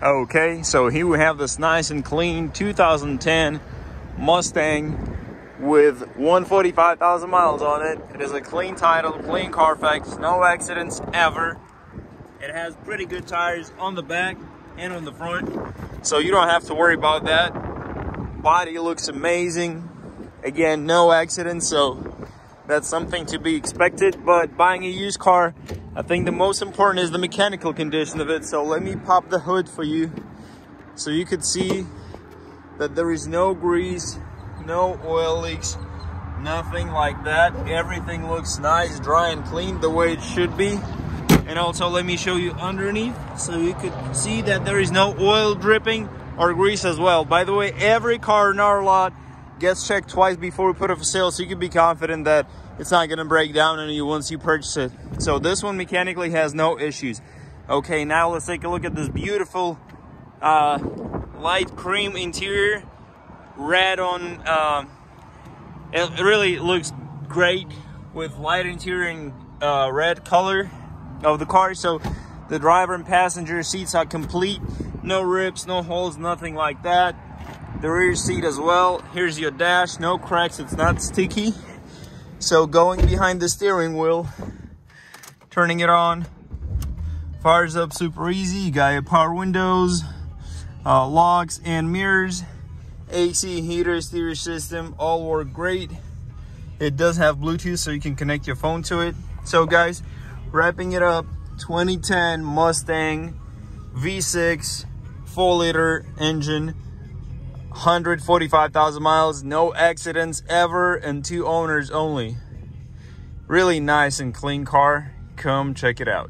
Okay, so here we have this nice and clean 2010 Mustang with 145,000 miles on it. It is a clean title, clean Carfax, no accidents ever. It has pretty good tires on the back and on the front, so you don't have to worry about that. Body looks amazing. Again, no accidents, so that's something to be expected. But buying a used car, I think the most important is the mechanical condition of it. So let me pop the hood for you so you could see that there is no grease, no oil leaks, nothing like that. Everything looks nice, dry and clean the way it should be. And also let me show you underneath so you could see that there is no oil dripping or grease as well. By the way, every car in our lot gets checked twice before we put it for sale so you can be confident that it's not going to break down on you once you purchase it. So this one mechanically has no issues. Okay, now let's take a look at this beautiful uh, light cream interior, red on, uh, it really looks great with light interior and uh, red color of the car. So the driver and passenger seats are complete, no rips, no holes, nothing like that. The rear seat as well. Here's your dash, no cracks, it's not sticky. So going behind the steering wheel, turning it on, fires up super easy. You got your power windows, uh, locks and mirrors, AC, heater, stereo system, all work great. It does have Bluetooth so you can connect your phone to it. So guys, wrapping it up, 2010 Mustang V6 4 liter engine 145,000 miles, no accidents ever, and two owners only. Really nice and clean car. Come check it out.